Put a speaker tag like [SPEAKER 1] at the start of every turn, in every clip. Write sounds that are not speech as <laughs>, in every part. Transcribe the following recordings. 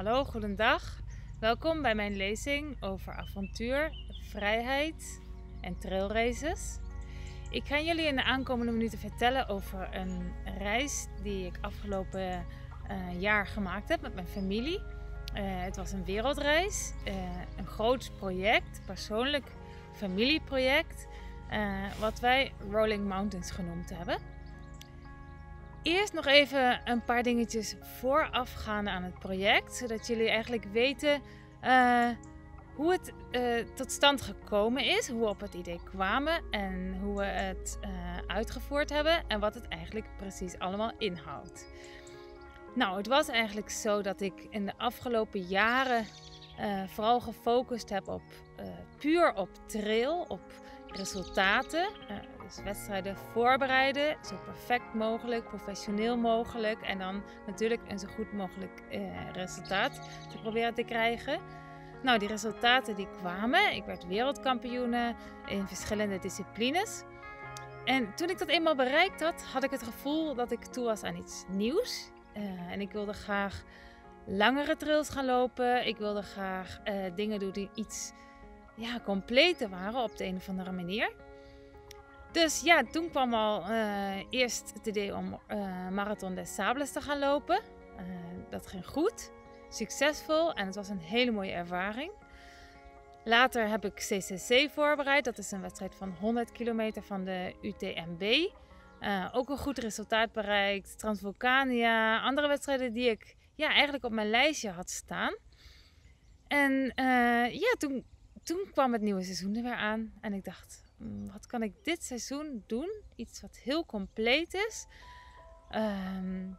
[SPEAKER 1] Hallo, goedendag. Welkom bij mijn lezing over avontuur, vrijheid en trailraces. Ik ga jullie in de aankomende minuten vertellen over een reis die ik afgelopen uh, jaar gemaakt heb met mijn familie. Uh, het was een wereldreis, uh, een groot project, persoonlijk familieproject, wat wij Rolling Mountains genoemd hebben. Eerst nog even een paar dingetjes voorafgaande aan het project, zodat jullie eigenlijk weten uh, hoe het uh, tot stand gekomen is, hoe we op het idee kwamen en hoe we het uh, uitgevoerd hebben en wat het eigenlijk precies allemaal inhoudt. Nou, het was eigenlijk zo dat ik in de afgelopen jaren vooral gefocust heb op puur op trail, op resultaten. Dus wedstrijden voorbereiden, zo perfect mogelijk, professioneel mogelijk. En dan natuurlijk een zo goed mogelijk uh, resultaat te proberen te krijgen. Nou, die resultaten die kwamen. Ik werd wereldkampioene in verschillende disciplines. En toen ik dat eenmaal bereikt had, had ik het gevoel dat ik toe was aan iets nieuws. Uh, en ik wilde graag langere trails gaan lopen. Ik wilde graag dingen doen die iets ja, completer waren op de een of andere manier. Dus ja, toen kwam al uh, eerst het idee om uh, Marathon des Sables te gaan lopen. Uh, dat ging goed, succesvol en het was een hele mooie ervaring. Later heb ik CCC voorbereid. Dat is een wedstrijd van 100 kilometer van de UTMB. ook een goed resultaat bereikt. Transvulcania, andere wedstrijden die ik ja, eigenlijk op mijn lijstje had staan. En ja, toen toen kwam het nieuwe seizoen er weer aan. En ik dacht, wat kan ik dit seizoen doen? Iets wat heel compleet is. Um,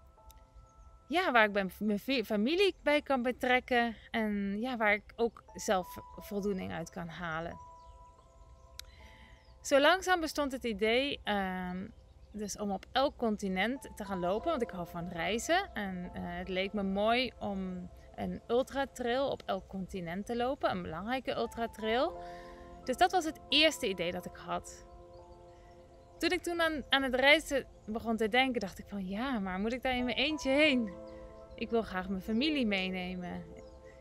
[SPEAKER 1] ja, waar ik bij mijn familie bij kan betrekken. En ja, waar ik ook zelf voldoening uit kan halen. Zo langzaam bestond het idee um, dus om op elk continent te gaan lopen. Want ik hou van reizen. En uh, het leek me mooi om een ultratrail op elk continent te lopen. Een belangrijke ultratrail. Dus dat was het eerste idee dat ik had. Toen ik toen aan, aan het reizen begon te denken, dacht ik van ja, maar moet ik daar in mijn eentje heen? Ik wil graag mijn familie meenemen.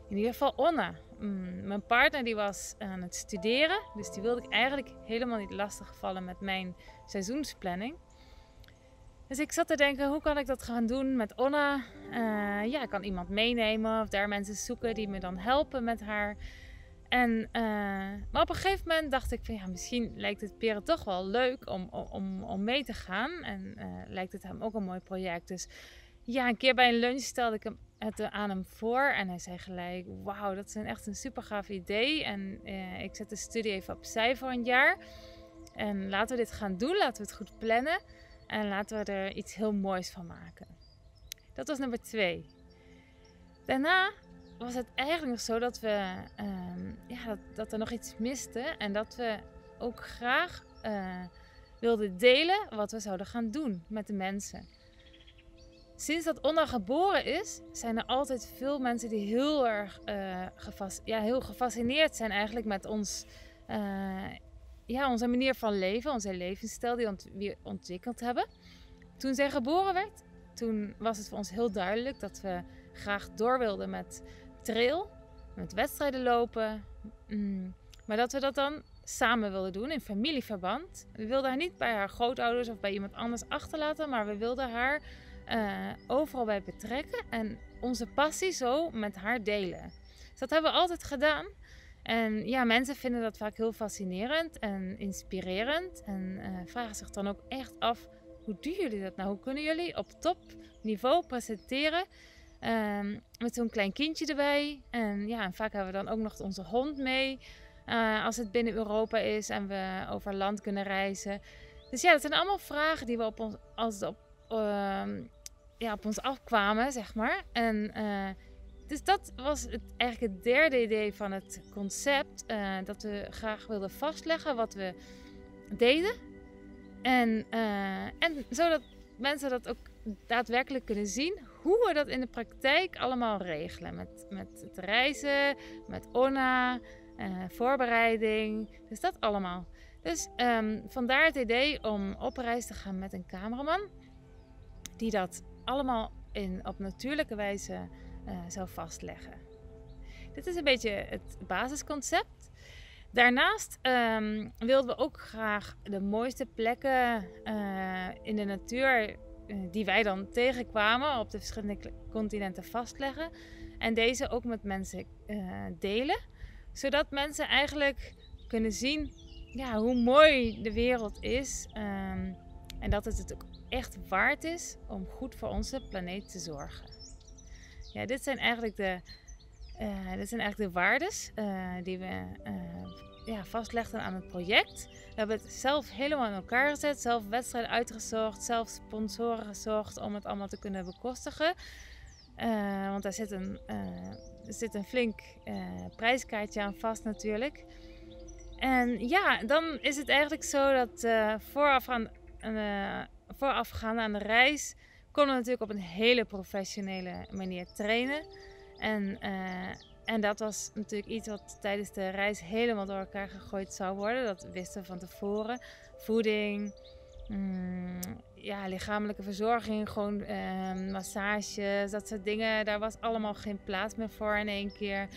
[SPEAKER 1] In ieder geval Onna. Mm, mijn partner die was aan het studeren, dus die wilde ik eigenlijk helemaal niet lastigvallen met mijn seizoensplanning. Dus ik zat te denken, hoe kan ik dat gaan doen met Onna? Uh, ja, ik kan iemand meenemen of daar mensen zoeken die me dan helpen met haar. En, uh, maar op een gegeven moment dacht ik van ja, misschien lijkt het Peren toch wel leuk om, om, om mee te gaan. En uh, lijkt het hem ook een mooi project. Dus ja, een keer bij een lunch stelde ik hem het aan hem voor. En hij zei gelijk, wauw, dat is een, echt een super gaaf idee. En ik zet de studie even opzij voor een jaar. En laten we dit gaan doen, laten we het goed plannen. En laten we er iets heel moois van maken. Dat was nummer twee. Daarna was het eigenlijk nog zo dat we uh, ja, dat, dat, er nog iets miste. En dat we ook graag uh, wilden delen wat we zouden gaan doen met de mensen. Sinds dat Onna geboren is, zijn er altijd veel mensen die heel erg uh, ja, heel gefascineerd zijn eigenlijk met ons uh, ja, onze manier van leven, onze levensstijl die we ontwikkeld hebben. Toen zij geboren werd, toen was het voor ons heel duidelijk dat we graag door wilden met trail, met wedstrijden lopen. Mm, maar dat we dat dan samen wilden doen in familieverband. We wilden haar niet bij haar grootouders of bij iemand anders achterlaten, maar we wilden haar uh, overal bij betrekken en onze passie zo met haar delen. Dus dat hebben we altijd gedaan. En ja, mensen vinden dat vaak heel fascinerend en inspirerend. En uh, vragen zich dan ook echt af: hoe doen jullie dat nou? Hoe kunnen jullie op topniveau presenteren? Um, met zo'n klein kindje erbij. En ja, en vaak hebben we dan ook nog onze hond mee. Uh, als het binnen Europa is en we over land kunnen reizen. Dus ja, dat zijn allemaal vragen die we op ons, als op, uh, ja, op ons afkwamen, zeg maar. En uh, dus dat was het, eigenlijk het derde idee van het concept. Uh, dat we graag wilden vastleggen wat we deden. En, en zodat mensen dat ook daadwerkelijk kunnen zien. Hoe we dat in de praktijk allemaal regelen. Met, met het reizen, met ONA, uh, voorbereiding. Dus dat allemaal. Dus um, vandaar het idee om op reis te gaan met een cameraman. Die dat allemaal in, op natuurlijke wijze zou vastleggen. Dit is een beetje het basisconcept. Daarnaast um, wilden we ook graag de mooiste plekken in de natuur die wij dan tegenkwamen op de verschillende continenten vastleggen. En deze ook met mensen delen. Zodat mensen eigenlijk kunnen zien ja, hoe mooi de wereld is. Um, en dat het het ook echt waard is om goed voor onze planeet te zorgen. Ja, dit zijn eigenlijk de, uh, dit zijn eigenlijk de waardes uh, die we ja, vastlegden aan het project. We hebben het zelf helemaal in elkaar gezet, zelf wedstrijden uitgezocht, zelf sponsoren gezocht om het allemaal te kunnen bekostigen. want daar zit een, er zit een flink prijskaartje aan vast natuurlijk. En ja, dan is het eigenlijk zo dat vooraf aan uh, voorafgaand aan de reis konden we natuurlijk op een hele professionele manier trainen. En, uh, en dat was natuurlijk iets wat tijdens de reis helemaal door elkaar gegooid zou worden. Dat wisten we van tevoren. Voeding, mm, ja, lichamelijke verzorging, gewoon uh, massages, dat soort dingen. Daar was allemaal geen plaats meer voor in één keer.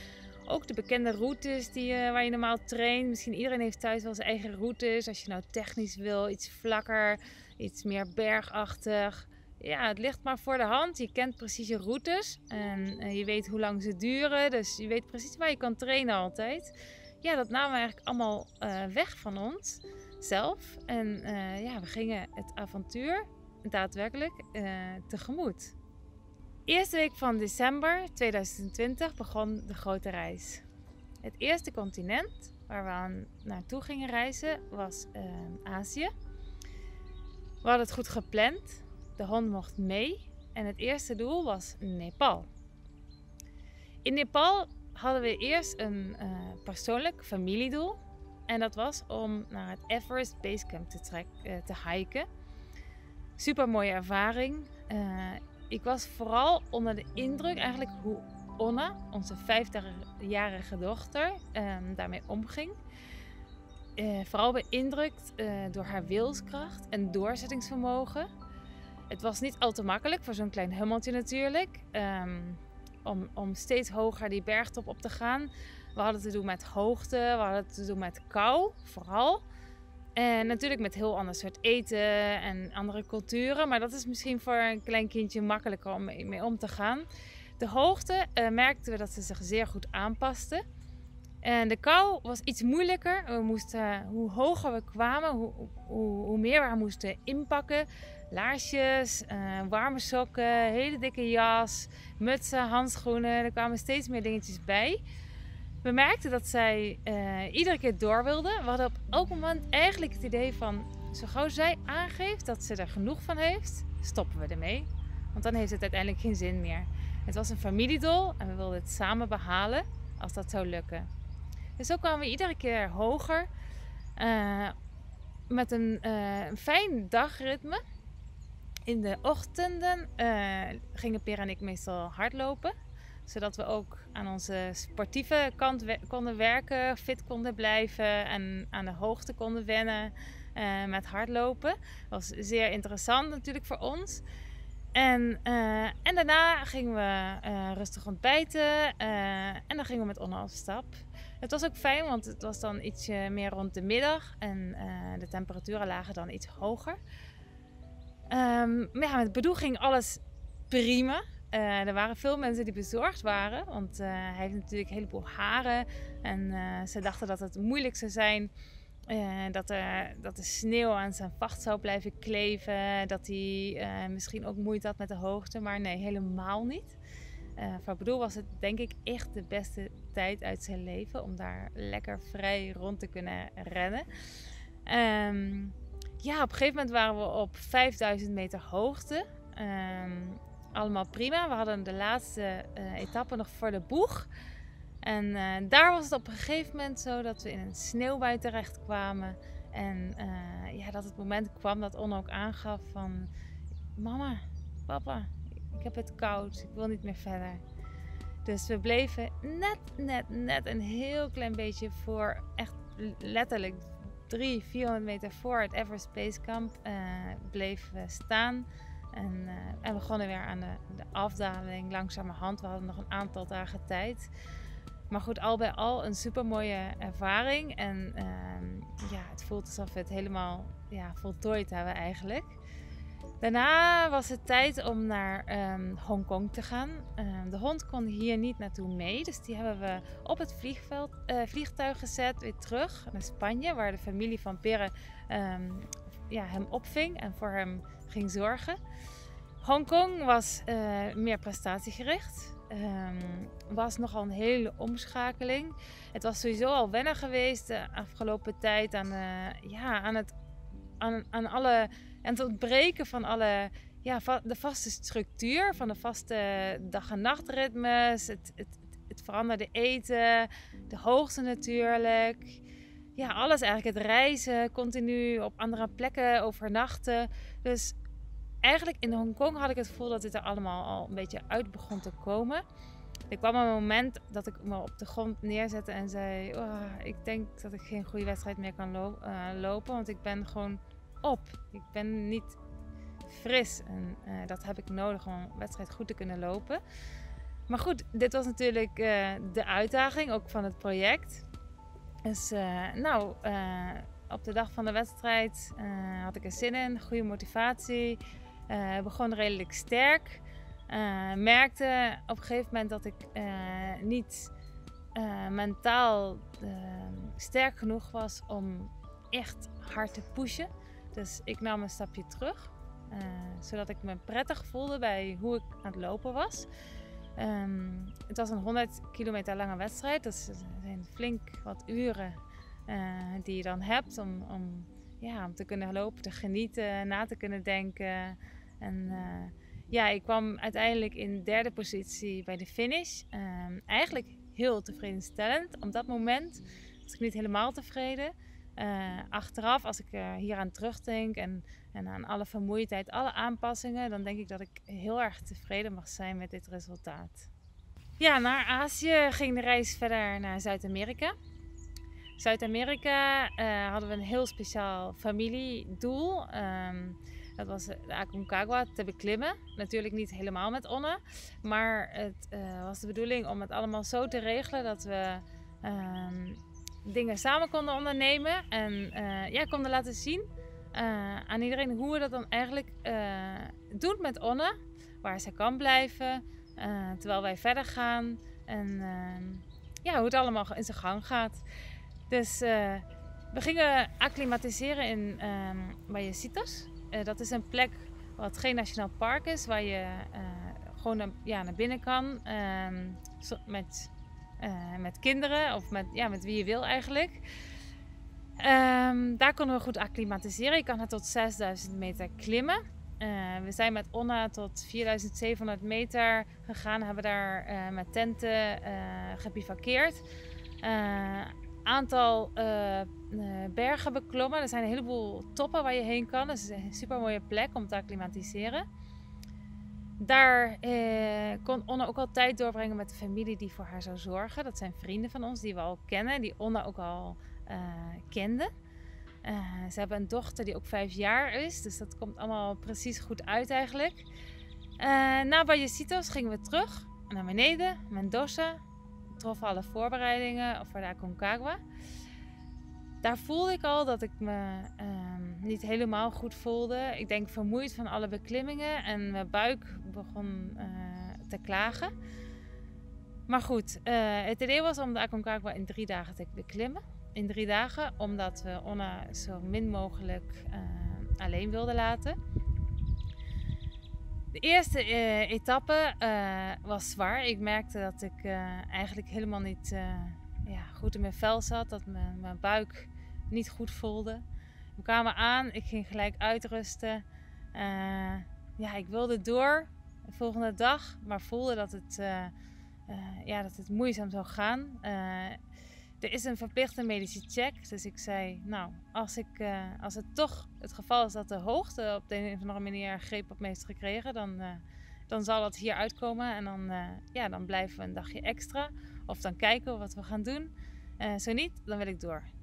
[SPEAKER 1] Ook de bekende routes die, uh, waar je normaal traint. Misschien iedereen heeft thuis wel zijn eigen routes. Als je nou technisch wil, iets vlakker, iets meer bergachtig. Ja, het ligt maar voor de hand. Je kent precies je routes. En uh, je weet hoe lang ze duren. Dus je weet precies waar je kan trainen altijd. Ja, dat namen we eigenlijk allemaal uh, weg van ons zelf. En ja, we gingen het avontuur daadwerkelijk tegemoet. Eerste week van december 2020 begon de grote reis. Het eerste continent waar we aan naartoe gingen reizen was Azië. We hadden het goed gepland. De hond mocht mee. En het eerste doel was Nepal. In Nepal hadden we eerst een uh, persoonlijk familiedoel. En dat was om naar het Everest Basecamp te, trek, uh, te hiken. Super mooie ervaring. Uh, ik was vooral onder de indruk eigenlijk hoe Onna, onze 50-jarige dochter, um, daarmee omging. Vooral beïndrukt door haar wilskracht en doorzettingsvermogen. Het was niet al te makkelijk voor zo'n klein hummeltje natuurlijk. Um, om, om steeds hoger die bergtop op te gaan. We hadden te doen met hoogte, we hadden te doen met kou, vooral. En natuurlijk met heel ander soort eten en andere culturen. Maar dat is misschien voor een klein kindje makkelijker om mee, om te gaan. De hoogte uh, merkten we dat ze zich zeer goed aanpasten. En de kou was iets moeilijker. We moesten, hoe hoger we kwamen, hoe, hoe, hoe meer we moesten inpakken. Laarsjes, uh, warme sokken, hele dikke jas, mutsen, handschoenen. Er kwamen steeds meer dingetjes bij. We merkten dat zij uh, iedere keer door wilde. We hadden op elk moment eigenlijk het idee van... zo gauw zij aangeeft dat ze er genoeg van heeft, stoppen we ermee. Want dan heeft het uiteindelijk geen zin meer. Het was een familiedol en we wilden het samen behalen als dat zou lukken. Dus zo kwamen we iedere keer hoger. Uh, met een uh, fijn dagritme. In de ochtenden gingen Per en ik meestal hardlopen zodat we ook aan onze sportieve kant konden werken, fit konden blijven en aan de hoogte konden wennen uh, met hardlopen. Dat was zeer interessant natuurlijk voor ons. En, uh, en daarna gingen we rustig ontbijten en dan gingen we met Onna op stap. Het was ook fijn, want het was dan ietsje meer rond de middag en de temperaturen lagen dan iets hoger. Maar ja, met Bedoel ging alles prima. Uh, er waren veel mensen die bezorgd waren, want uh, hij heeft natuurlijk een heleboel haren. En uh, ze dachten dat het moeilijk zou zijn dat, dat de sneeuw aan zijn vacht zou blijven kleven. Dat hij misschien ook moeite had met de hoogte, maar nee, helemaal niet. voor Bedoel was het denk ik echt de beste tijd uit zijn leven om daar lekker vrij rond te kunnen rennen. Um, ja, op een gegeven moment waren we op 5000 meter hoogte. Um, allemaal prima. We hadden de laatste uh, etappe nog voor de boeg. En uh, daar was het op een gegeven moment zo dat we in een sneeuwbui terecht kwamen. En uh, ja, dat het moment kwam dat On ook aangaf van... Mama, papa, ik heb het koud. Ik wil niet meer verder. Dus we bleven net, net, net een heel klein beetje voor... Echt letterlijk 300, 400 meter voor het Everest Base Camp bleven staan... En, uh, en we begonnen weer aan de, de afdaling langzamerhand. We hadden nog een aantal dagen tijd. Maar goed, al bij al een super mooie ervaring. En ehm, ja, het voelt alsof we het helemaal ja, voltooid hebben eigenlijk. Daarna was het tijd om naar um, Hongkong te gaan. Um, de hond kon hier niet naartoe mee, dus die hebben we op het vliegveld, uh, vliegtuig gezet, weer terug naar Spanje, waar de familie van Perre um, ja, hem opving en voor hem ging zorgen. Hongkong was uh, meer prestatiegericht. was nogal een hele omschakeling. Het was sowieso al wennen geweest de afgelopen tijd aan, uh, ja, aan, het, aan, aan alle en het ontbreken van alle, ja, de vaste structuur, van de vaste dag- en nachtritmes, het, het, het veranderde eten, de hoogte natuurlijk. Ja, alles eigenlijk. Het reizen, continu op andere plekken overnachten. Dus eigenlijk in Hongkong had ik het gevoel dat dit er allemaal al een beetje uit begon te komen. Er kwam een moment dat ik me op de grond neerzette en zei: oh, Ik denk dat ik geen goede wedstrijd meer kan uh, lopen, want ik ben gewoon op. Ik ben niet fris en uh, dat heb ik nodig om een wedstrijd goed te kunnen lopen. Maar goed, dit was natuurlijk uh, de uitdaging ook van het project. Dus uh, nou, op de dag van de wedstrijd had ik er zin in, goede motivatie. begon redelijk sterk. merkte op een gegeven moment dat ik niet mentaal sterk genoeg was om echt hard te pushen. Dus ik nam een stapje terug, uh, zodat ik me prettig voelde bij hoe ik aan het lopen was. Um, het was een 100 kilometer lange wedstrijd, dus er zijn flink wat uren uh, die je dan hebt om, om, ja, om te kunnen lopen, te genieten, na te kunnen denken. En uh, ja, ik kwam uiteindelijk in derde positie bij de finish. Um, eigenlijk heel tevredenstellend. Op dat moment was ik niet helemaal tevreden. Uh, achteraf, als ik uh, hier aan terugdenk en, en aan alle vermoeidheid, alle aanpassingen, dan denk ik dat ik heel erg tevreden mag zijn met dit resultaat. Ja, naar Azië ging de reis verder naar Zuid-Amerika. Zuid-Amerika uh, hadden we een heel speciaal familiedoel. Um, dat was de Aconcagua te beklimmen. Natuurlijk niet helemaal met Onne. Maar het was de bedoeling om het allemaal zo te regelen dat we um, dingen samen konden ondernemen. En uh, ja, konden laten zien uh, aan iedereen hoe we dat dan eigenlijk uh, doen met Onne. Waar ze kan blijven, terwijl wij verder gaan. En ja, hoe het allemaal in zijn gang gaat. Dus we gingen acclimatiseren in Bayesitas. dat is een plek wat geen nationaal park is, waar je gewoon naar, ja, naar binnen kan. Um, met uh, met kinderen of met, ja, met wie je wil eigenlijk. Um, daar konden we goed acclimatiseren. Je kan er tot 6000 meter klimmen. Uh, we zijn met Onna tot 4700 meter gegaan. Hebben daar uh, met tenten gebivakkeerd. aantal bergen beklommen. Er zijn een heleboel toppen waar je heen kan. Het is een super mooie plek om te acclimatiseren daar eh, kon Onna ook al tijd doorbrengen met de familie die voor haar zou zorgen. Dat zijn vrienden van ons die we al kennen, die Onna ook al uh, kende. Uh, ze hebben een dochter die ook vijf jaar is, dus dat komt allemaal precies goed uit eigenlijk. Uh, na Bajecitos gingen we terug naar beneden, Mendoza. Troffen alle voorbereidingen voor de Aconcagua daar voelde ik al dat ik me um, niet helemaal goed voelde. Ik denk vermoeid van alle beklimmingen en mijn buik begon uh, te klagen. Maar goed, uh, het idee was om de Aconcagua in drie dagen te beklimmen. In drie dagen, omdat we Onna zo min mogelijk uh, alleen wilden laten. De eerste etappe was zwaar. Ik merkte dat ik eigenlijk helemaal niet ja, goed in mijn vel zat. Dat mijn, mijn buik niet goed voelde. We kwamen aan, ik ging gelijk uitrusten. Uh, ja, ik wilde door de volgende dag, maar voelde dat het, uh, uh, ja, dat het moeizaam zou gaan. er is een verplichte medische check, dus ik zei, nou, als, ik, als het toch het geval is dat de hoogte op de een of andere manier greep op me heeft gekregen, dan, dan zal dat hier uitkomen en dan, ja, dan blijven we een dagje extra. Of dan kijken wat we gaan doen. zo niet, dan wil ik door.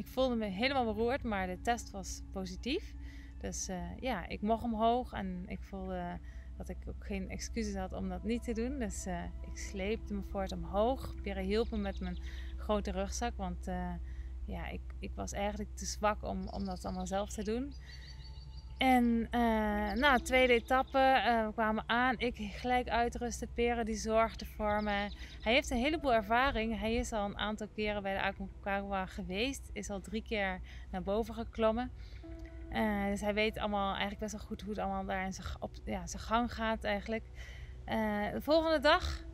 [SPEAKER 1] Ik voelde me helemaal beroerd, maar de test was positief. Dus ja, ik mocht omhoog en ik voelde dat ik ook geen excuses had om dat niet te doen. Dus ik sleepte me voort omhoog. Pierre hielp me met mijn grote rugzak, want ja, ik, ik was eigenlijk te zwak om, om dat allemaal zelf te doen. En uh, nou, tweede etappe, uh, we kwamen aan. Ik gelijk uitrusten. Peren die zorgde voor me. Hij heeft een heleboel ervaring. Hij is al een aantal keren bij de Aconcagua geweest. Is al drie keer naar boven geklommen. Uh, dus hij weet allemaal eigenlijk best wel goed hoe het allemaal daar in zijn, op, ja, zijn gang gaat eigenlijk. de volgende dag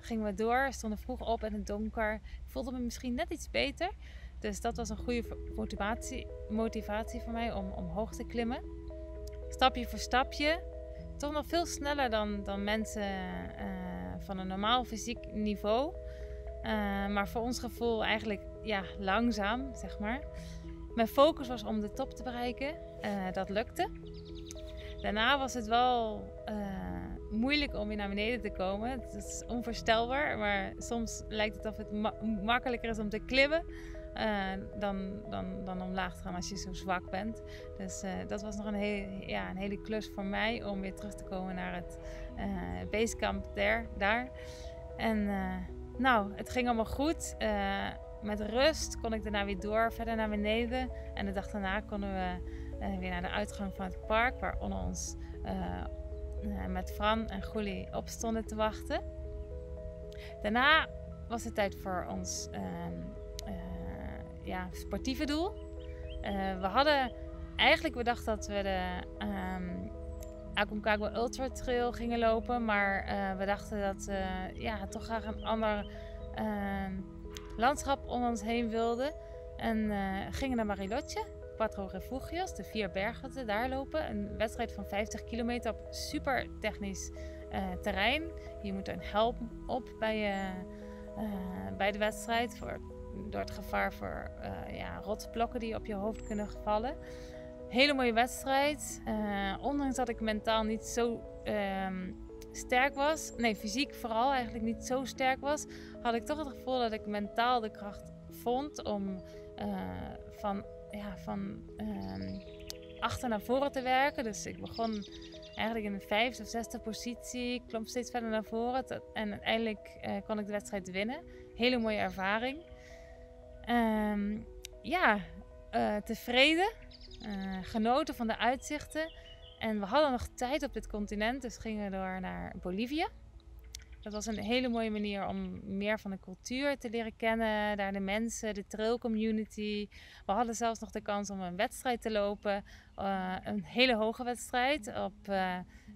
[SPEAKER 1] gingen we door. Stonden vroeg op in het donker. Ik voelde me misschien net iets beter. Dus dat was een goede motivatie, voor mij om omhoog te klimmen. Stapje voor stapje. Toch nog veel sneller dan, dan mensen uh, van een normaal fysiek niveau. Uh, maar voor ons gevoel eigenlijk ja, langzaam, zeg maar. Mijn focus was om de top te bereiken. Uh, dat lukte. Daarna was het wel moeilijk om weer naar beneden te komen. Het is onvoorstelbaar, maar soms lijkt het of het ma makkelijker is om te klimmen uh, dan, dan, dan omlaag te gaan als je zo zwak bent. Dus uh, dat was nog een, hele, ja, een hele klus voor mij om weer terug te komen naar het uh, basecamp daar. daar. En nou, het ging allemaal goed. met rust kon ik daarna weer door, verder naar beneden. En de dag daarna konden we weer naar de uitgang van het park, waar onder ons met Fran en Goelie op stonden te wachten. Daarna was het tijd voor ons ehm, ja, sportieve doel. Uh, we hadden eigenlijk bedacht dat we de um, Aconcagua Ultra Trail gingen lopen. Maar uh, we dachten dat we ja, toch graag een ander uh, landschap om ons heen wilden. En eh, gingen naar Marilotje, Quattro Refugios, de vier bergen daar lopen. Een wedstrijd van 50 kilometer op super technisch terrein. Je moet een helm op bij, bij de wedstrijd voor door het gevaar voor uh, ja, die op je hoofd kunnen vallen. Hele mooie wedstrijd. Uh, ondanks dat ik mentaal niet zo um, sterk was, nee, fysiek vooral eigenlijk niet zo sterk was, had ik toch het gevoel dat ik mentaal de kracht vond om uh, van, ja, van um, achter naar voren te werken. Dus ik begon eigenlijk in de vijfde of zesde positie, klom steeds verder naar voren en uiteindelijk kon ik de wedstrijd winnen. Hele mooie ervaring. Um, ja, uh, tevreden, uh, genoten van de uitzichten. En we hadden nog tijd op dit continent, dus gingen we door naar Bolivia. Dat was een hele mooie manier om meer van de cultuur te leren kennen. Daar de mensen, de trail community. We hadden zelfs nog de kans om een wedstrijd te lopen. Uh, een hele hoge wedstrijd. Op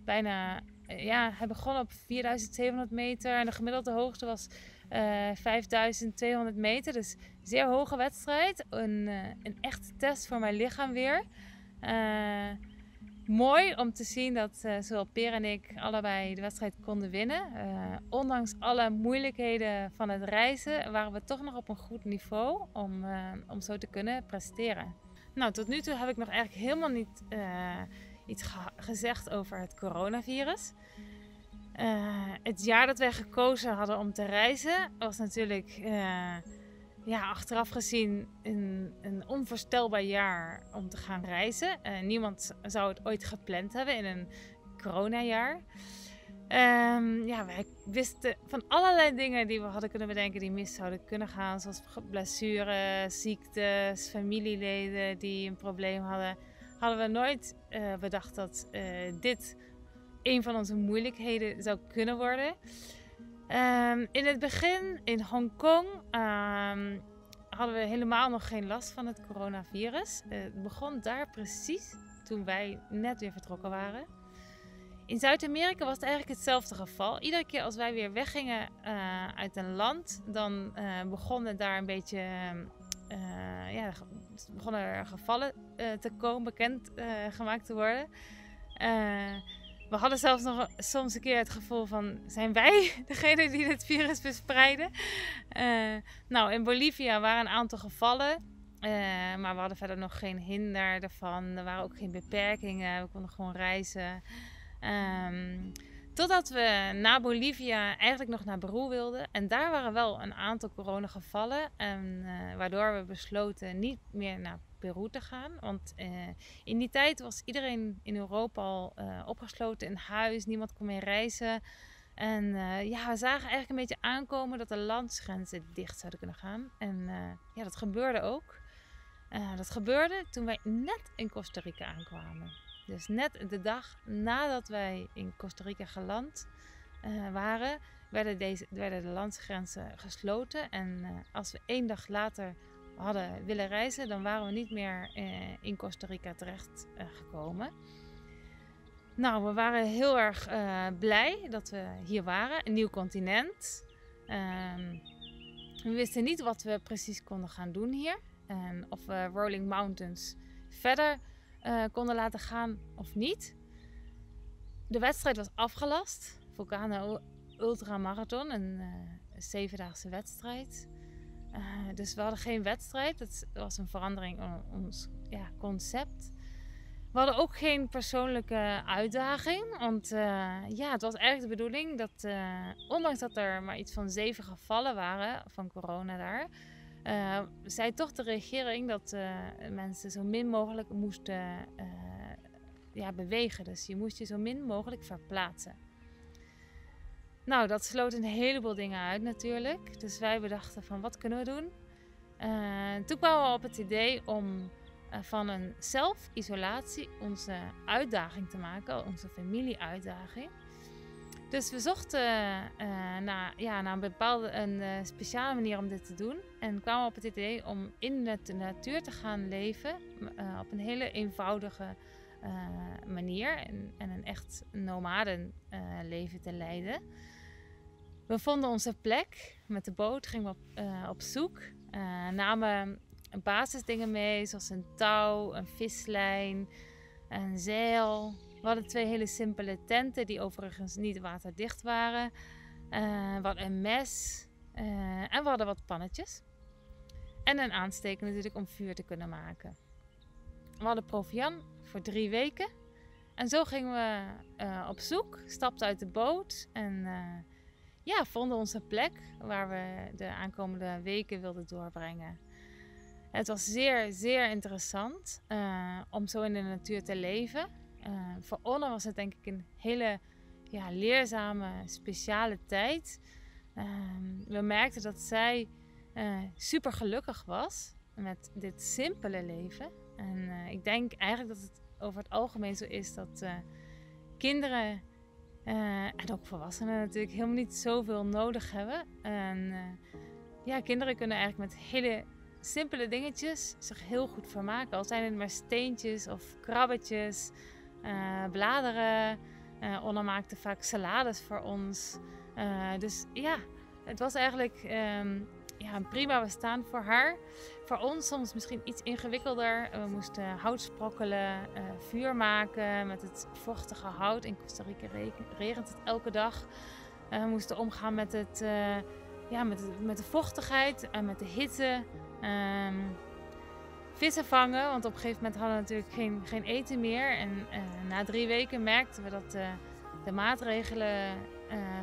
[SPEAKER 1] bijna, ja, hij begon op 4700 meter. En de gemiddelde hoogte was 5200 eh, meter. Dus zeer hoge wedstrijd. Een, uh, een echte test voor mijn lichaam weer. Uh, mooi om te zien dat zowel Per en ik allebei de wedstrijd konden winnen. ondanks alle moeilijkheden van het reizen waren we toch nog op een goed niveau om, om zo te kunnen presteren. Nou, tot nu toe heb ik nog eigenlijk helemaal niet iets gezegd over het coronavirus. Uh, het jaar dat wij gekozen hadden om te reizen was natuurlijk uh, ja, achteraf gezien een, een, onvoorstelbaar jaar om te gaan reizen. Uh, niemand zou het ooit gepland hebben in een coronajaar. Um, ja, wij wisten van allerlei dingen die we hadden kunnen bedenken die mis zouden kunnen gaan. Zoals blessures, ziektes, familieleden die een probleem hadden. Hadden we nooit bedacht dat dit een van onze moeilijkheden zou kunnen worden. Um, in het begin in Hongkong um, hadden we helemaal nog geen last van het coronavirus. Uh, het begon daar precies toen wij net weer vertrokken waren. In Zuid-Amerika was het eigenlijk hetzelfde geval. Iedere keer als wij weer weggingen uh, uit een land, dan uh, begonnen daar een beetje. ja, begonnen er gevallen te komen, bekend gemaakt te worden. We hadden zelfs nog soms een keer het gevoel van, zijn wij <laughs> degene die dit virus verspreiden? Uh, nou, in Bolivia waren een aantal gevallen, uh, maar we hadden verder nog geen hinder ervan. Er waren ook geen beperkingen, we konden gewoon reizen. Um, totdat we na Bolivia eigenlijk nog naar Peru wilden. En daar waren wel een aantal coronagevallen. En, uh, waardoor we besloten niet meer naar Peru te gaan. Want in die tijd was iedereen in Europa al opgesloten in huis. Niemand kon meer reizen. En ja, we zagen eigenlijk een beetje aankomen dat de landsgrenzen dicht zouden kunnen gaan. En ja, dat gebeurde ook. dat gebeurde toen wij net in Costa Rica aankwamen. Dus net de dag nadat wij in Costa Rica geland waren, werden, deze, werden de landsgrenzen gesloten. En als we één dag later hadden willen reizen, dan waren we niet meer uh, in Costa Rica terecht gekomen. Nou, we waren heel erg blij dat we hier waren, een nieuw continent. Ehm, we wisten niet wat we precies konden gaan doen hier. En of we Rolling Mountains verder konden laten gaan of niet. De wedstrijd was afgelast. Vulcano Ultramarathon, een zevendaagse wedstrijd. Uh, dus we hadden geen wedstrijd. Dat was een verandering in ons ja, concept. We hadden ook geen persoonlijke uitdaging. Want ja, het was eigenlijk de bedoeling dat, ondanks dat er maar iets van zeven gevallen waren van corona daar, zei toch de regering dat mensen zo min mogelijk moesten ja, bewegen. Dus je moest je zo min mogelijk verplaatsen. Nou, dat sloot een heleboel dingen uit natuurlijk. Dus wij bedachten van wat kunnen we doen? toen kwamen we op het idee om van een zelfisolatie onze uitdaging te maken, onze familieuitdaging. Dus we zochten uh, naar, ja, naar een bepaalde, een speciale manier om dit te doen. En kwamen op het idee om in de natuur te gaan leven. Op een hele eenvoudige manier. En, en, een echt nomadenleven te leiden. We vonden onze plek met de boot, gingen we op, op zoek. namen basisdingen mee, zoals een touw, een vislijn, een zeil we hadden twee hele simpele tenten, die overigens niet waterdicht waren. Uh, we een mes en we hadden wat pannetjes. En een aansteker natuurlijk om vuur te kunnen maken. We hadden provian voor drie weken. En zo gingen we op zoek, stapten uit de boot en ja, vonden onze plek waar we de aankomende weken wilden doorbrengen. Het was zeer, zeer interessant om zo in de natuur te leven. Uh, voor Onna was het denk ik een hele ja, leerzame, speciale tijd. Uh, we merkten dat zij uh, super gelukkig was met dit simpele leven. En eh, ik denk eigenlijk dat het over het algemeen zo is dat kinderen en ook volwassenen natuurlijk helemaal niet zoveel nodig hebben. En ja, kinderen kunnen eigenlijk met hele simpele dingetjes zich heel goed vermaken. Al zijn het maar steentjes of krabbetjes. Eh, bladeren. Uh, Onna maakte vaak salades voor ons. Dus ja, het was eigenlijk um, ja, een prima bestaan voor haar. Voor ons soms misschien iets ingewikkelder. We moesten hout sprokkelen, vuur maken met het vochtige hout. In Costa Rica regent het elke dag. we moesten omgaan met, het, ja, met, met de vochtigheid en met de hitte. Um, vissen vangen. Want op een gegeven moment hadden we natuurlijk geen, geen eten meer. En na drie weken merkten we dat de maatregelen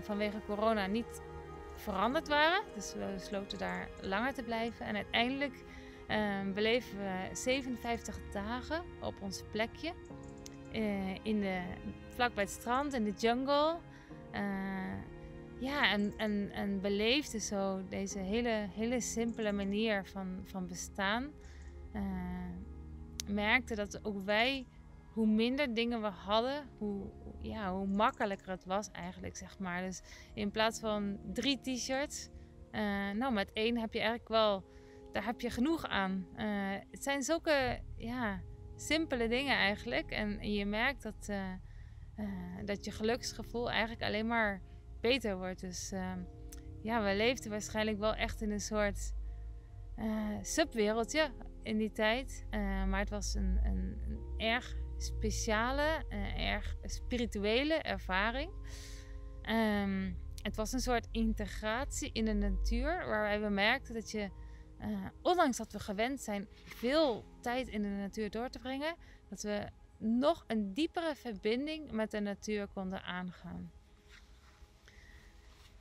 [SPEAKER 1] vanwege corona niet veranderd waren. Dus we besloten daar langer te blijven. En uiteindelijk beleven we 57 dagen op ons plekje. in de, vlak bij het strand, in de jungle. ja, en, en, en beleefden zo deze hele, hele simpele manier van, van bestaan uh, merkte dat ook wij, hoe minder dingen we hadden, hoe, ja, hoe makkelijker het was eigenlijk, zeg maar. Dus in plaats van drie t-shirts, uh, nou met één heb je eigenlijk wel, daar heb je genoeg aan. Uh, het zijn zulke, ja, simpele dingen eigenlijk. En je merkt dat, dat je geluksgevoel eigenlijk alleen maar beter wordt. Dus ja, we leefden waarschijnlijk wel echt in een soort subwereldje in die tijd. Maar het was een, een, een erg speciale, erg spirituele ervaring. Um, het was een soort integratie in de natuur, waarbij we merkten dat je, uh, ondanks dat we gewend zijn veel tijd in de natuur door te brengen, dat we nog een diepere verbinding met de natuur konden aangaan.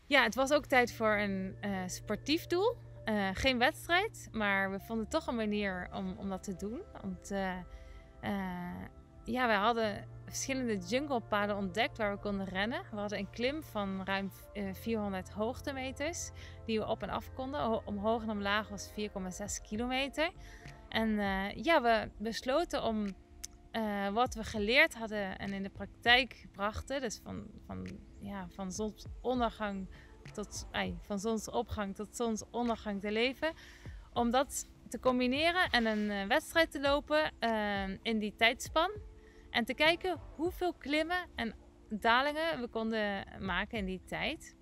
[SPEAKER 1] Ja, het was ook tijd voor een sportief doel. Uh, geen wedstrijd, maar we vonden toch een manier om, om dat te doen. Want ja, we hadden verschillende junglepaden ontdekt waar we konden rennen. We hadden een klim van ruim 400 hoogtemeters die we op en af konden. Omhoog en omlaag was 4,6 kilometer. En ja, we besloten om wat we geleerd hadden en in de praktijk brachten, dus van, van, ja, van zonsondergang tot, van zonsopgang tot zonsondergang te leven. Om dat te combineren en een wedstrijd te lopen in die tijdspan. En te kijken hoeveel klimmen en dalingen we konden maken in die tijd.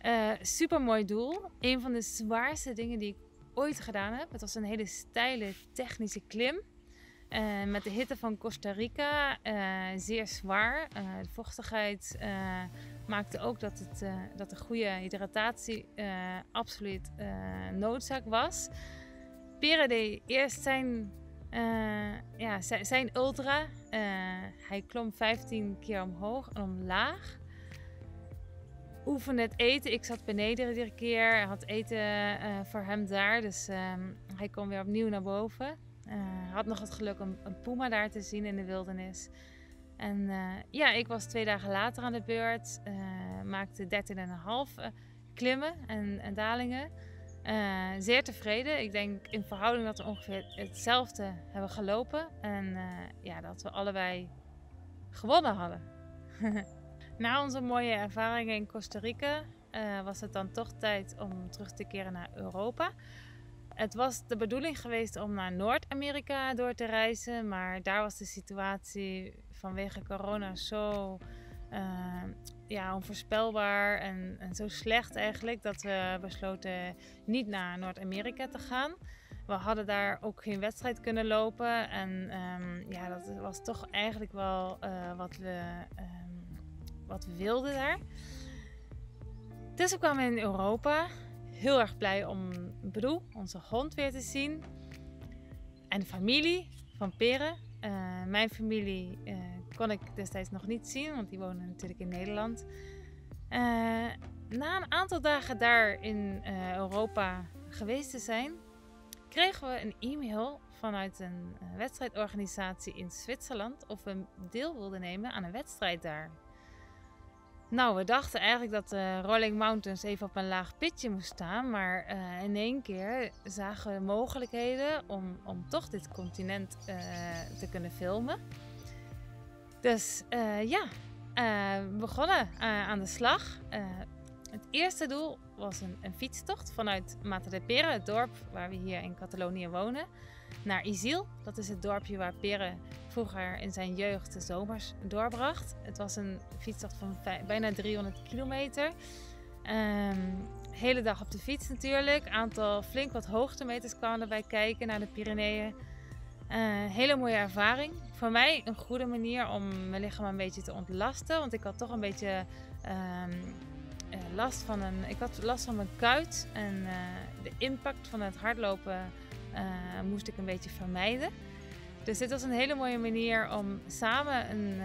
[SPEAKER 1] Uh, super mooi doel. Een van de zwaarste dingen die ik ooit gedaan heb. Het was een hele steile technische klim. Uh, met de hitte van Costa Rica uh, zeer zwaar. De vochtigheid maakte ook dat, het, dat de goede hydratatie absoluut noodzaak was. Pere eerst zijn, ja, zijn, ultra. hij klom 15 keer omhoog en omlaag. Oefende het eten. Ik zat beneden iedere keer. Had eten voor hem daar. Dus um, hij kwam weer opnieuw naar boven. Had nog het geluk om een puma daar te zien in de wildernis. En ja, ik was twee dagen later aan de beurt. Maakte 13,5 uh, klimmen en, en dalingen. Uh, zeer tevreden. Ik denk in verhouding dat we ongeveer hetzelfde hebben gelopen. En ja, dat we allebei gewonnen hadden. <laughs> Na onze mooie ervaringen in Costa Rica was het dan toch tijd om terug te keren naar Europa. Het was de bedoeling geweest om naar Noord-Amerika door te reizen, maar daar was de situatie vanwege corona zo uh, ja, onvoorspelbaar en, en, zo slecht eigenlijk dat we besloten niet naar Noord-Amerika te gaan. We hadden daar ook geen wedstrijd kunnen lopen en um, ja, dat was toch eigenlijk wel uh, wat, we, um, wat we wilden daar. Dus we kwamen in Europa. Heel erg blij om Broe, onze hond, weer te zien. En de familie van Peren. Uh, mijn familie uh, kon ik destijds nog niet zien, want die wonen natuurlijk in Nederland. Uh, na een aantal dagen daar in Europa geweest te zijn, kregen we een e-mail vanuit een wedstrijdorganisatie in Zwitserland of we deel wilden nemen aan een wedstrijd daar. Nou, we dachten eigenlijk dat de Rolling Mountains even op een laag pitje moest staan. Maar in één keer zagen we mogelijkheden om, om toch dit continent te kunnen filmen. Dus uh, ja, we begonnen aan de slag. het eerste doel was een, een fietstocht vanuit Matadepera, het dorp waar we hier in Catalonië wonen, naar Isil. Dat is het dorpje waar Pere vroeger in zijn jeugd de zomers doorbracht. Het was een fietstocht van bijna 300 kilometer. Um, hele dag op de fiets natuurlijk. Aantal flink wat hoogtemeters kwamen erbij kijken naar de Pyreneeën. Hele mooie ervaring. Voor mij een goede manier om mijn lichaam een beetje te ontlasten. Want ik had toch een beetje um, uh, last van een. Ik had last van mijn kuit. En uh, de impact van het hardlopen moest ik een beetje vermijden. Dus dit was een hele mooie manier om samen een,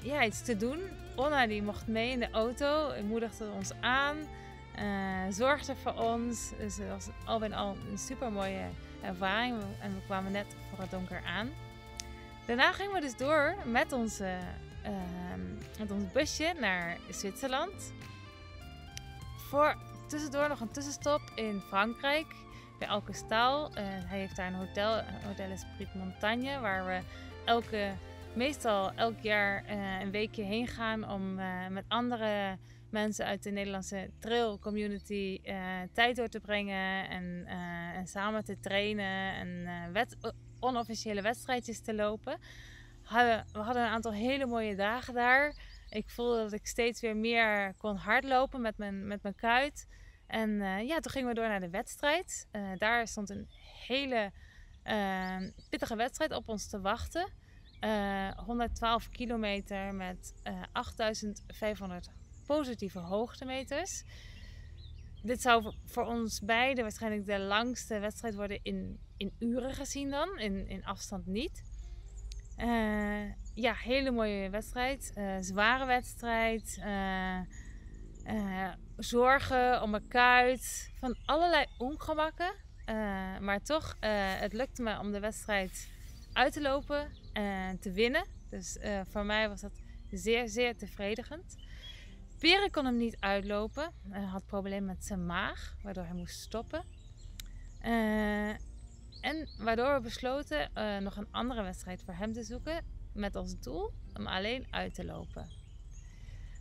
[SPEAKER 1] ja, iets te doen. Onna die mocht mee in de auto, moedigde ons aan, zorgde voor ons. Dus het was al bij al een super mooie ervaring. En we kwamen net voor het donker aan. Daarna gingen we dus door met, onze, uh, met ons busje naar Zwitserland. Voor tussendoor nog een tussenstop in Frankrijk bij Elke Staal. Uh, hij heeft daar een hotel, Hotel Esprit Montagne, waar we elke, meestal elk jaar uh, een weekje heen gaan om met andere mensen uit de Nederlandse trail community tijd door te brengen en, en samen te trainen en wet, onofficiële wedstrijdjes te lopen. We hadden een aantal hele mooie dagen daar. Ik voelde dat ik steeds weer meer kon hardlopen met mijn, met mijn kuit. En uh, ja, toen gingen we door naar de wedstrijd. Uh, daar stond een hele uh, pittige wedstrijd op ons te wachten. 112 kilometer met 8500 positieve hoogtemeters. Dit zou voor ons beiden waarschijnlijk de langste wedstrijd worden in, in uren gezien dan, in, in afstand niet. ja, hele mooie wedstrijd. zware wedstrijd zorgen om mijn kuit, van allerlei ongemakken. maar toch, het lukte me om de wedstrijd uit te lopen en te winnen. Dus voor mij was dat zeer, zeer tevredigend. Peren kon hem niet uitlopen. Hij had problemen met zijn maag, waardoor hij moest stoppen. Uh, en waardoor we besloten uh, nog een andere wedstrijd voor hem te zoeken. Met als doel om alleen uit te lopen.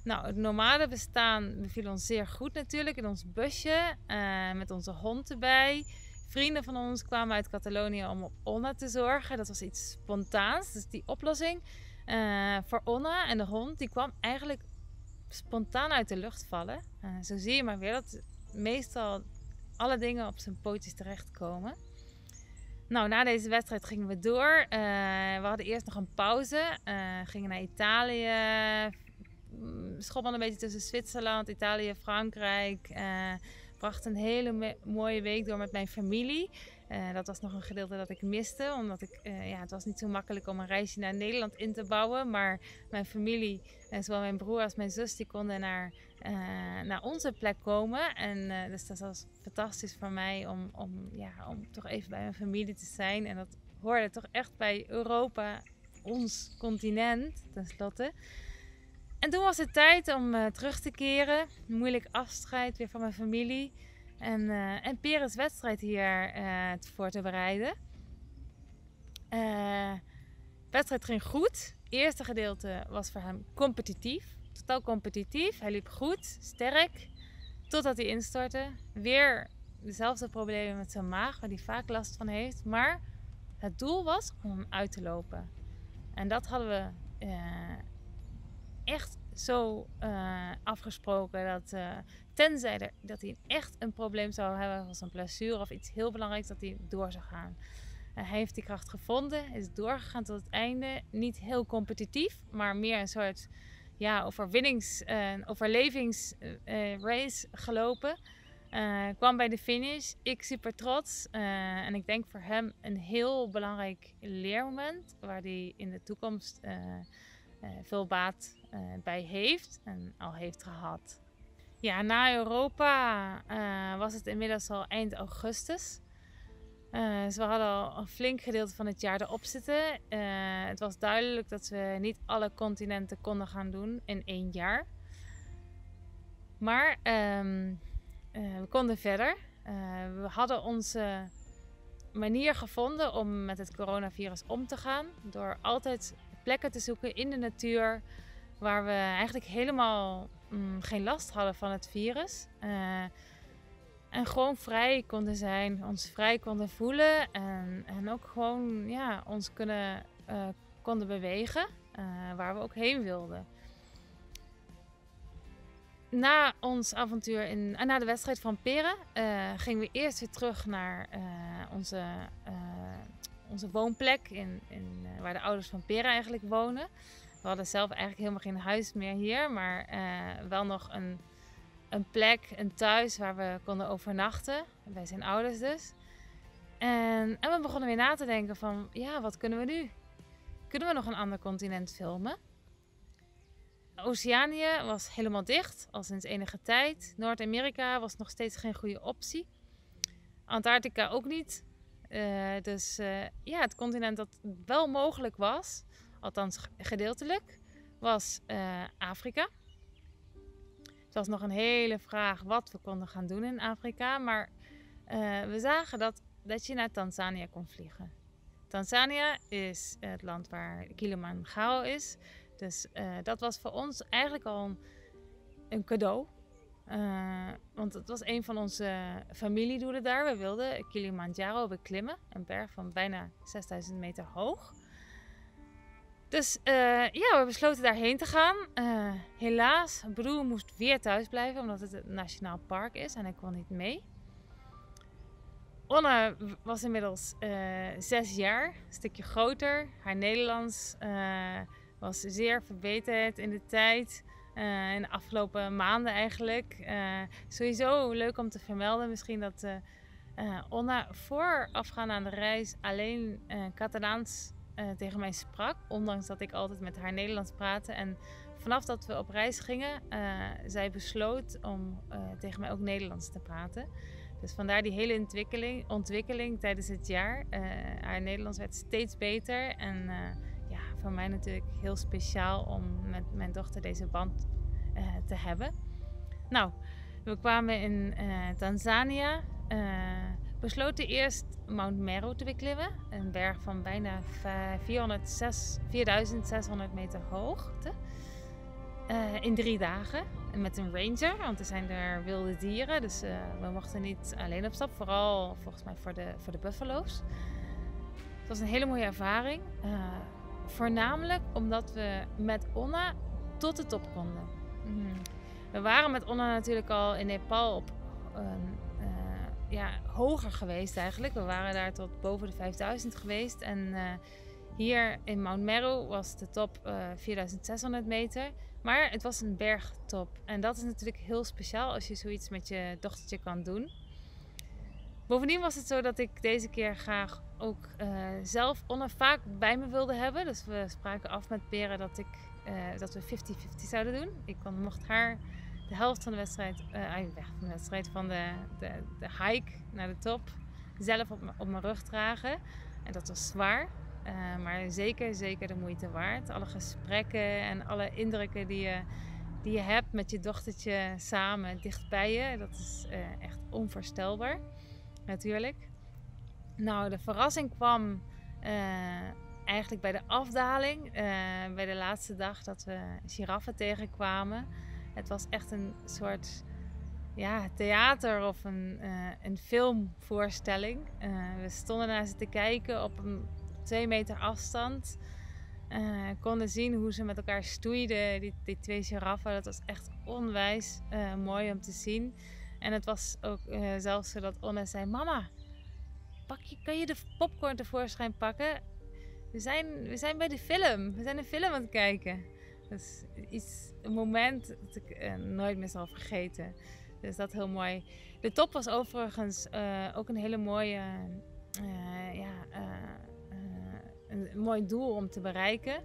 [SPEAKER 1] Nou, het normale bestaan beviel ons zeer goed natuurlijk in ons busje. Uh, met onze hond erbij. Vrienden van ons kwamen uit Catalonië om op Onna te zorgen. Dat was iets spontaans. Dus die oplossing voor Onna en de hond, die kwam eigenlijk spontaan uit de lucht vallen. Uh, zo zie je maar weer dat meestal alle dingen op zijn pootjes terechtkomen. Nou, na deze wedstrijd gingen we door. Uh, we hadden eerst nog een pauze. gingen naar Italië. Mm, Schoppan een beetje tussen Zwitserland, Italië, Frankrijk. bracht een hele mooie week door met mijn familie. Uh, dat was nog een gedeelte dat ik miste, omdat ik, uh, ja, het was niet zo makkelijk om een reisje naar Nederland in te bouwen. Maar mijn familie, en zowel mijn broer als mijn zus, die konden naar, naar onze plek komen. En dus dat was fantastisch voor mij om, om, ja, om toch even bij mijn familie te zijn. En dat hoorde toch echt bij Europa, ons continent, tenslotte. En toen was het tijd om terug te keren. Moeilijk afscheid weer van mijn familie. En, uh, en Peres wedstrijd hier uh, voor te bereiden. Uh, wedstrijd ging goed. Het eerste gedeelte was voor hem competitief. Totaal competitief. Hij liep goed, sterk. Totdat hij instortte. Weer dezelfde problemen met zijn maag, waar hij vaak last van heeft. Maar het doel was om hem uit te lopen. En dat hadden we echt zo uh, afgesproken dat uh, tenzij dat hij echt een probleem zou hebben, als een blessure of iets heel belangrijks, dat hij door zou gaan. hij heeft die kracht gevonden, is doorgegaan tot het einde. Niet heel competitief, maar meer een soort ja, overwinnings- uh, overlevingsrace gelopen. kwam bij de finish. Ik super trots. en ik denk voor hem een heel belangrijk leermoment. Waar hij in de toekomst veel baat uh, bij heeft en al heeft gehad. Ja, na Europa uh, was het inmiddels al eind augustus. Dus we hadden al een flink gedeelte van het jaar erop zitten. het was duidelijk dat we niet alle continenten konden gaan doen in één jaar. Maar um, we konden verder. we hadden onze manier gevonden om met het coronavirus om te gaan. Door altijd plekken te zoeken in de natuur waar we eigenlijk helemaal mm, geen last hadden van het virus. Uh, en gewoon vrij konden zijn, ons vrij konden voelen en, ook gewoon ja, ons kunnen, uh, konden bewegen uh, waar we ook heen wilden. Na ons avontuur in, na de wedstrijd van Peren gingen we eerst weer terug naar onze, onze woonplek in, in waar de ouders van Peren eigenlijk wonen. We hadden zelf eigenlijk helemaal geen huis meer hier, maar uh, wel nog een, een plek, een thuis waar we konden overnachten. Bij zijn ouders dus. En, en we begonnen weer na te denken van, ja, wat kunnen we nu? Kunnen we nog een ander continent filmen? Oceanië was helemaal dicht, al sinds enige tijd. Noord-Amerika was nog steeds geen goede optie. Antarctica ook niet. Uh, dus uh, ja, het continent dat wel mogelijk was, althans gedeeltelijk, was uh, Afrika. Het was nog een hele vraag wat we konden gaan doen in Afrika, maar we zagen dat, dat je naar Tanzania kon vliegen. Tanzania is het land waar Kilimanjaro is. Dus dat was voor ons eigenlijk al een, een cadeau. Uh, want het was een van onze familiedoelen daar. We wilden Kilimanjaro beklimmen, een berg van bijna 6000 meter hoog. Dus uh, ja, we besloten daarheen te gaan. Uh, helaas, broer moest weer thuis blijven omdat het een nationaal park is en hij kon niet mee. Onne was inmiddels zes jaar, een stukje groter. Haar Nederlands was zeer verbeterd in de tijd. In de afgelopen maanden eigenlijk. sowieso leuk om te vermelden misschien dat Onna voorafgaan aan de reis alleen Catalaans tegen mij sprak. Ondanks dat ik altijd met haar Nederlands praatte. En vanaf dat we op reis gingen, zij besloot om tegen mij ook Nederlands te praten. Dus vandaar die hele ontwikkeling, ontwikkeling tijdens het jaar. haar Nederlands werd steeds beter. En voor mij natuurlijk heel speciaal om met mijn dochter deze band te hebben. Nou, we kwamen in Tanzania besloten eerst Mount Meru te beklimmen. Een berg van bijna 406, 4600 meter hoogte. In drie dagen. Met een ranger, want er zijn er wilde dieren. Dus we mochten niet alleen op stap. Vooral volgens mij voor de, voor de buffalo's. Het was een hele mooie ervaring. Voornamelijk omdat we met Onna tot de top konden. Mm. We waren met Onna natuurlijk al in Nepal op ja, hoger geweest eigenlijk. We waren daar tot boven de 5000 geweest. En uh, hier in Mount Meru was de top uh, eh, 4600 meter. Maar het was een bergtop. En dat is natuurlijk heel speciaal als je zoiets met je dochtertje kan doen. Bovendien was het zo dat ik deze keer graag ook uh, zelf vaak bij me wilde hebben. Dus we spraken af met Peren dat, ik, dat we 50-50 zouden doen. Ik kon, mocht haar de helft van de wedstrijd, uh, van de wedstrijd, van de, de, de hike naar de top, zelf op, op mijn rug dragen. En dat was zwaar, maar zeker, zeker de moeite waard. Alle gesprekken en alle indrukken die je, die je hebt met je dochtertje samen dicht bij je, dat is echt onvoorstelbaar, natuurlijk. Nou, de verrassing kwam eigenlijk bij de afdaling, bij de laatste dag dat we giraffen tegenkwamen. Het was echt een soort ja, theater of een, uh, een filmvoorstelling. We stonden naar ze te kijken op een twee meter afstand. Konden zien hoe ze met elkaar stoeiden, die, die twee giraffen. Dat was echt onwijs mooi om te zien. En het was ook zelfs zo dat Onne zei: Mama, pak kan je de popcorn tevoorschijn pakken? We zijn, we zijn bij de film. We zijn een film aan het kijken. Dus iets, een moment dat ik uh, nooit meer zal vergeten. Dus dat heel mooi. De top was overigens uh, ook een hele mooie, uh, ja, een mooi doel om te bereiken.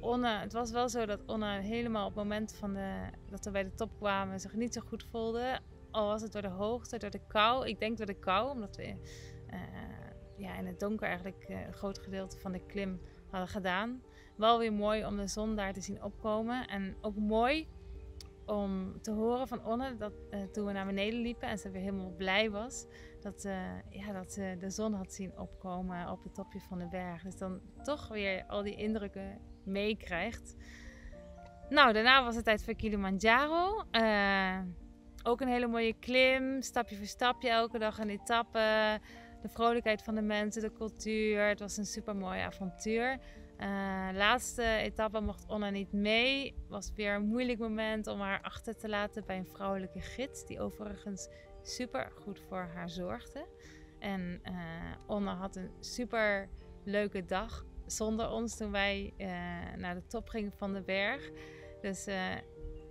[SPEAKER 1] Onne, het was wel zo dat Onne helemaal op het moment van de, dat we bij de top kwamen zich niet zo goed voelde. Al was het door de hoogte, door de kou. Ik denk door de kou, omdat we ja, in het donker eigenlijk een groot gedeelte van de klim hadden gedaan wel weer mooi om de zon daar te zien opkomen. En ook mooi om te horen van Onne dat uh, toen we naar beneden liepen en ze weer helemaal blij was, dat, ja, dat ze de zon had zien opkomen op het topje van de berg. Dus dan toch weer al die indrukken meekrijgt. Nou, daarna was het tijd voor Kilimanjaro. Ook een hele mooie klim, stapje voor stapje, elke dag een etappe. De vrolijkheid van de mensen, de cultuur. Het was een super mooi avontuur. Uh, laatste etappe mocht Onna niet mee. Was weer een moeilijk moment om haar achter te laten bij een vrouwelijke gids, die overigens super goed voor haar zorgde. En uh, Onna had een super leuke dag zonder ons toen wij uh, naar de top gingen van de berg. Dus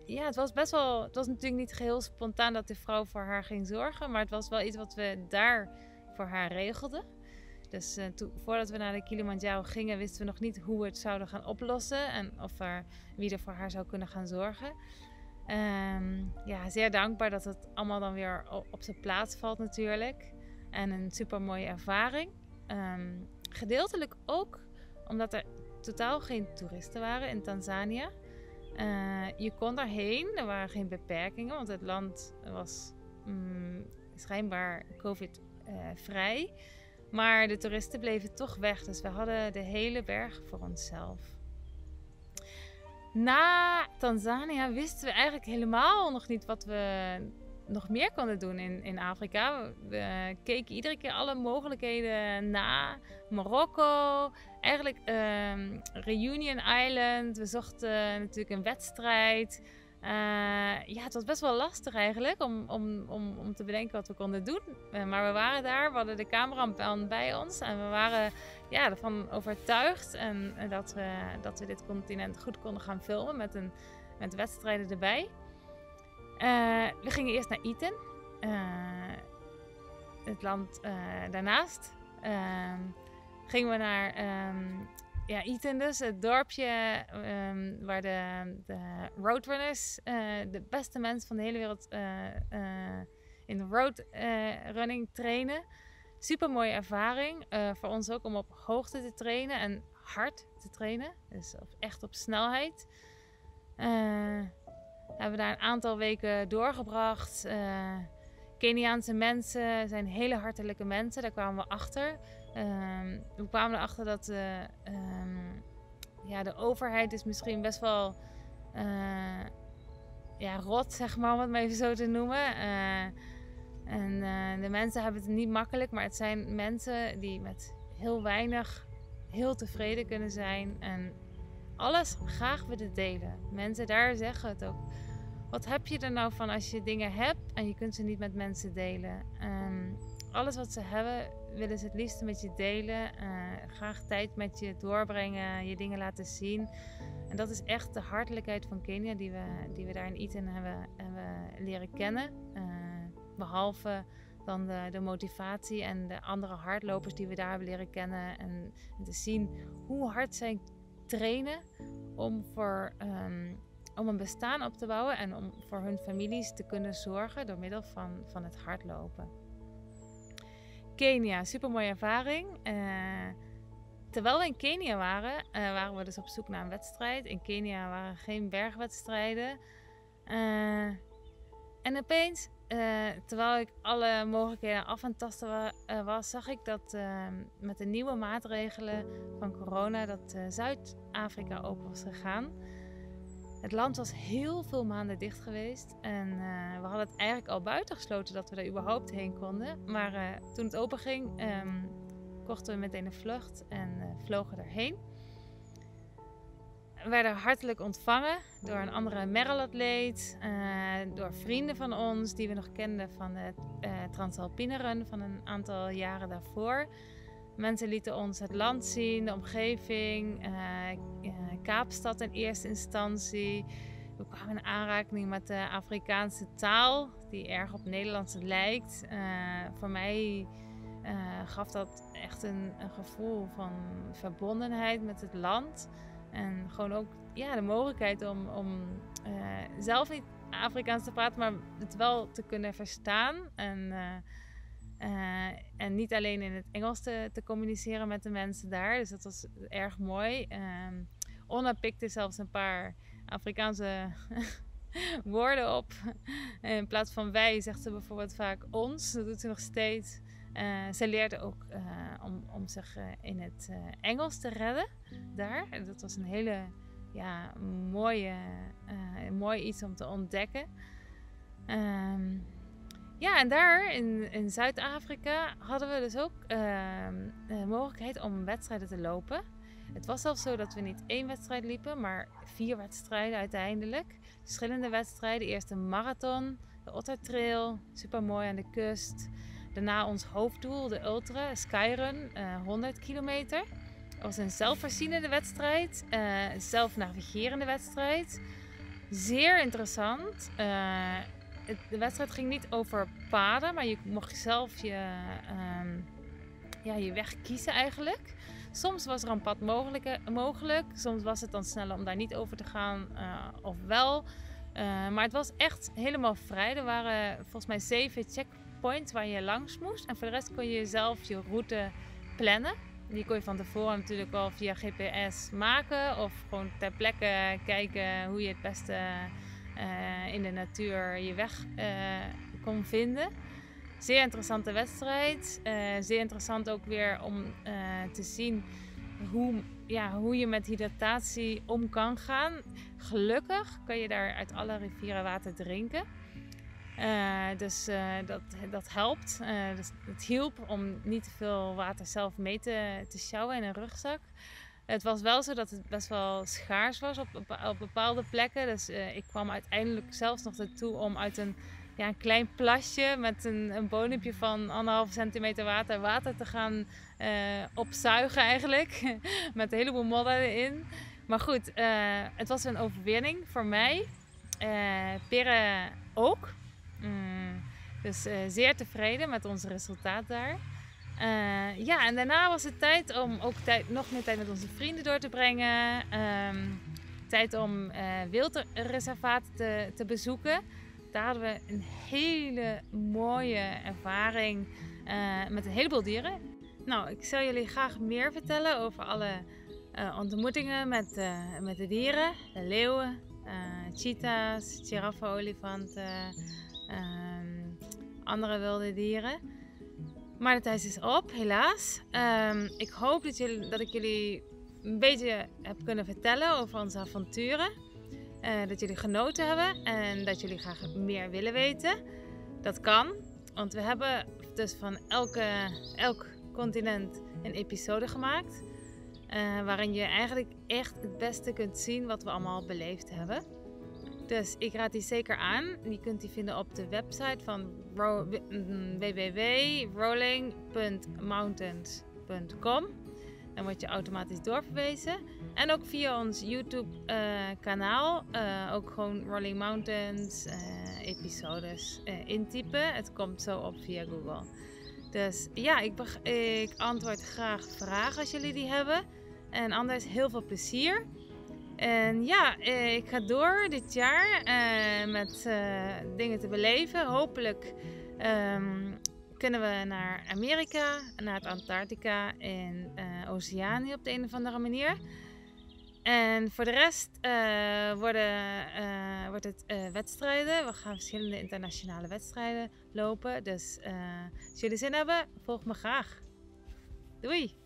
[SPEAKER 1] ja, het was best wel. Het was natuurlijk niet geheel spontaan dat de vrouw voor haar ging zorgen, maar het was wel iets wat we daar voor haar regelden. Dus uh, voordat we naar de Kilimanjaro gingen, wisten we nog niet hoe we het zouden gaan oplossen en of er, wie er voor haar zou kunnen gaan zorgen. Um, ja, zeer dankbaar dat het allemaal dan weer op, zijn plaats valt natuurlijk. En een super mooie ervaring. Um, gedeeltelijk ook omdat er totaal geen toeristen waren in Tanzania. Uh, je kon daarheen, er waren geen beperkingen, want het land was mm, schijnbaar COVID-vrij. Uh, maar de toeristen bleven toch weg, dus we hadden de hele berg voor onszelf. Na Tanzania wisten we eigenlijk helemaal nog niet wat we nog meer konden doen in, in Afrika. We keken iedere keer alle mogelijkheden na. Marokko, eigenlijk um, Reunion Island. We zochten natuurlijk een wedstrijd. Uh, ja, het was best wel lastig eigenlijk om, om, om, om te bedenken wat we konden doen. Uh, maar we waren daar, we hadden de cameraman bij ons en we waren ja, ervan overtuigd en, dat, we, dat we dit continent goed konden gaan filmen met, een, met wedstrijden erbij. Uh, we gingen eerst naar Iten, het land daarnaast. Ehm, gingen we naar um, ja, dus, het dorpje ehm, waar de, de roadrunners, de beste mensen van de hele wereld in de roadrunning trainen. Super mooie ervaring. voor ons ook om op hoogte te trainen en hard te trainen. Dus echt op snelheid. hebben we daar een aantal weken doorgebracht. Keniaanse mensen zijn hele hartelijke mensen, daar kwamen we achter. Um, we kwamen erachter dat uh, ja, de overheid is misschien best wel uh, ja, rot, zeg maar, om het maar even zo te noemen. Uh, en de mensen hebben het niet makkelijk, maar het zijn mensen die met heel weinig heel tevreden kunnen zijn en alles graag willen delen. Mensen daar zeggen het ook wat heb je er nou van als je dingen hebt en je kunt ze niet met mensen delen? Um, alles wat ze hebben, willen ze het liefst met je delen. Uh, graag tijd met je doorbrengen, je dingen laten zien. En dat is echt de hartelijkheid van Kenia die we, die we daar in Iten hebben, leren kennen. Uh, behalve dan de, de, motivatie en de andere hardlopers die we daar hebben leren kennen. En, te zien hoe hard zij trainen om voor um, om een bestaan op te bouwen en om voor hun families te kunnen zorgen door middel van, van het hardlopen. Kenia, super mooie ervaring. Uh, terwijl we in Kenia waren, uh, waren we dus op zoek naar een wedstrijd. In Kenia waren geen bergwedstrijden. Uh, en opeens, terwijl ik alle mogelijkheden af en tasten was, zag ik dat met de nieuwe maatregelen van corona dat Zuid-Afrika open was gegaan. Het land was heel veel maanden dicht geweest. En uh, we hadden het eigenlijk al buitengesloten dat we er überhaupt heen konden. Maar uh, toen het open ging, um, kochten we meteen een vlucht en uh, vlogen erheen. We werden hartelijk ontvangen door een andere Merrill-atleet, door vrienden van ons die we nog kenden van de Transalpine Run van een aantal jaren daarvoor. Mensen lieten ons het land zien, de omgeving, uh, Kaapstad in eerste instantie. We kwamen in aanraking met de Afrikaanse taal, die erg op Nederlands lijkt. Uh, voor mij gaf dat echt een, een, gevoel van verbondenheid met het land. En gewoon ook ja, de mogelijkheid om, om zelf niet Afrikaans te praten, maar het wel te kunnen verstaan. En uh, en niet alleen in het Engels te, te, communiceren met de mensen daar. Dus dat was erg mooi. Um, Onna pikte zelfs een paar Afrikaanse <laughs> woorden op. in plaats van wij zegt ze bijvoorbeeld vaak ons. Dat doet ze nog steeds. Uh, ze leerde ook uh, om, om zich in het Engels te redden daar. Dat was een hele ja, mooie, mooi iets om te ontdekken. Um, ja, en daar in, in Zuid-Afrika hadden we dus ook uh, de mogelijkheid om wedstrijden te lopen. Het was zelfs zo dat we niet één wedstrijd liepen, maar vier wedstrijden uiteindelijk. Verschillende wedstrijden. Eerst een marathon, de Otter Trail, super mooi aan de kust. Daarna ons hoofddoel, de Ultra Skyrun, uh, 100 kilometer. Het was een zelfvoorzienende wedstrijd, uh, zelf navigerende wedstrijd. Zeer interessant. Uh, de wedstrijd ging niet over paden, maar je mocht zelf je, uh, ja, je weg kiezen eigenlijk. Soms was er een pad mogelijk, soms was het dan sneller om daar niet over te gaan uh, of wel. Uh, maar het was echt helemaal vrij. Er waren volgens mij zeven checkpoints waar je langs moest. En voor de rest kon je zelf je route plannen. Die kon je van tevoren natuurlijk wel via GPS maken of gewoon ter plekke kijken hoe je het beste uh, in de natuur je weg uh, kon vinden. Zeer interessante wedstrijd. Uh, zeer interessant ook weer om te zien hoe, ja, hoe je met hydratatie om kan gaan. Gelukkig kan je daar uit alle rivieren water drinken. dus dat, dat helpt. dus het hielp om niet te veel water zelf mee te, te sjouwen in een rugzak. Het was wel zo dat het best wel schaars was op, op bepaalde plekken. Dus uh, ik kwam uiteindelijk zelfs nog ertoe om uit een, ja, een klein plasje met een, een bodempje van anderhalf centimeter water water te gaan uh, opzuigen eigenlijk. <laughs> met een heleboel modder erin. Maar goed, uh, het was een overwinning voor mij. Pere ook. Mm, dus zeer tevreden met ons resultaat daar. Eh, ja, en daarna was het tijd om ook tijd, nog meer tijd met onze vrienden door te brengen. Ehm, tijd om uh, wildreservaat te, te bezoeken. Daar hadden we een hele mooie ervaring uh, met een heleboel dieren. Nou, ik zal jullie graag meer vertellen over alle ontmoetingen met, met de dieren. De leeuwen, cheetahs, giraffen, olifanten, ehm, andere wilde dieren. Maar de tijd is op, helaas. Um, ik hoop dat, jullie, dat ik jullie een beetje heb kunnen vertellen over onze avonturen. Uh, dat jullie genoten hebben en dat jullie graag meer willen weten. Dat kan, want we hebben dus van elke, elk continent een episode gemaakt. Uh, waarin je eigenlijk echt het beste kunt zien wat we allemaal beleefd hebben. Dus ik raad die zeker aan. Die kunt u vinden op de website van www.rolling.mountains.com. Dan word je automatisch doorverwezen. En ook via ons YouTube uh, kanaal. Uh, ook gewoon Rolling Mountains uh, episodes intypen. Het komt zo op via Google. Dus ja, ik, ik antwoord graag vragen als jullie die hebben. En anders heel veel plezier. En ja, eh, ik ga door dit jaar uh, met uh, dingen te beleven. Hopelijk um, kunnen we naar Amerika, naar het Antarctica en Oceanië op de een of andere manier. En voor de rest worden, wordt het wedstrijden. We gaan verschillende internationale wedstrijden lopen. Dus als jullie zin hebben, volg me graag. Doei!